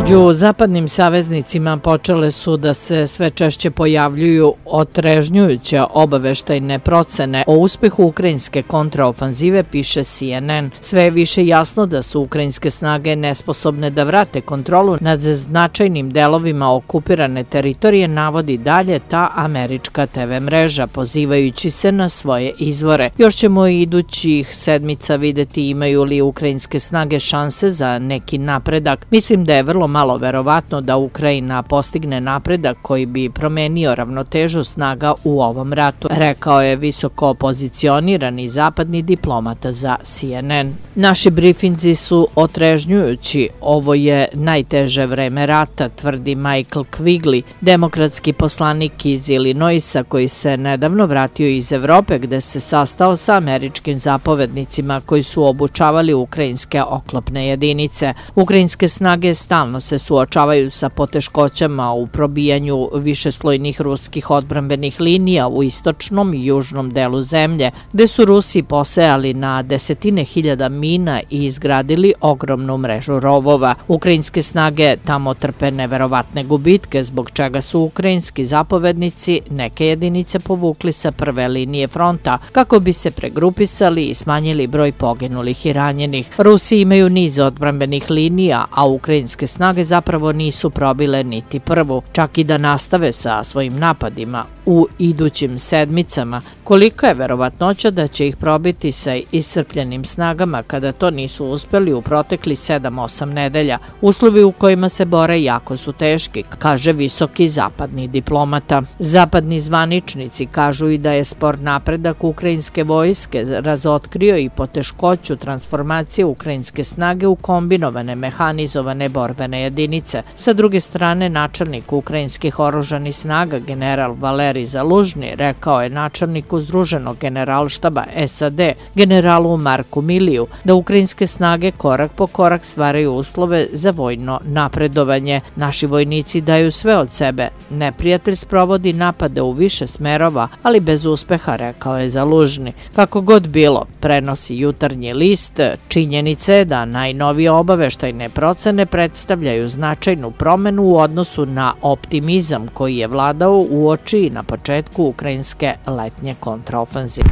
Među zapadnim saveznicima počele su da se sve češće pojavljuju otrežnjujuće obaveštajne procene o uspehu ukrajinske kontraofanzive, piše CNN. Sve je više jasno da su ukrajinske snage nesposobne da vrate kontrolu nad značajnim delovima okupirane teritorije, navodi dalje ta američka TV mreža, pozivajući se na svoje izvore. Još ćemo i idućih sedmica videti imaju li ukrajinske snage šanse za neki napredak. Mislim da je vrlo malo verovatno da Ukrajina postigne napredak koji bi promenio ravnotežu snaga u ovom ratu, rekao je visoko pozicionirani zapadni diplomata za CNN. Naši brifinzi su otrežnjujući, ovo je najteže vreme rata, tvrdi Michael Quigley, demokratski poslanik iz Illinoisa koji se nedavno vratio iz Evrope gde se sastao sa američkim zapovednicima koji su obučavali ukrajinske oklopne jedinice. Ukrajinske snage stalno se suočavaju sa poteškoćama u probijanju višeslojnih ruskih odbrambenih linija u istočnom i južnom delu zemlje, gde su Rusi posejali na desetine hiljada mina i izgradili ogromnu mrežu rovova. Ukrajinske snage tamo trpe neverovatne gubitke, zbog čega su ukrajinski zapovednici neke jedinice povukli sa prve linije fronta, kako bi se pregrupisali i smanjili broj poginulih i ranjenih. Rusi imaju niz odbrambenih linija, a ukrajinske snage snage zapravo nisu probile niti prvu, čak i da nastave sa svojim napadima u idućim sedmicama, kolika je verovatnoća da će ih probiti sa iscrpljenim snagama kada to nisu uspeli u protekli 7-8 nedelja. Uslovi u kojima se bore jako su teški, kaže visoki zapadni diplomata. Zapadni zvaničnici kažu i da je spor napredak ukrajinske vojske razotkrio i poteškoću transformacije ukrajinske snage u kombinovane mehanizovane borbene jedinice. Sa druge strane, načelnik ukrajinskih oružanih snaga, general Valeri Zalužni, rekao je načelniku Združenog generalštaba SAD, generalu Marku Miliju, da ukrajinske snage korak po korak stvaraju uslove za vojno napredovanje. Naši vojnici daju sve od sebe. Neprijatelj sprovodi napade u više smerova, ali bez uspeha, rekao je Zalužni. Kako god bilo, prenosi jutarnji list, činjenice da najnovije obaveštajne procene predstavljaju predstavljaju značajnu promenu u odnosu na optimizam koji je vladao u oči na početku ukrajinske letnje kontraofenzive.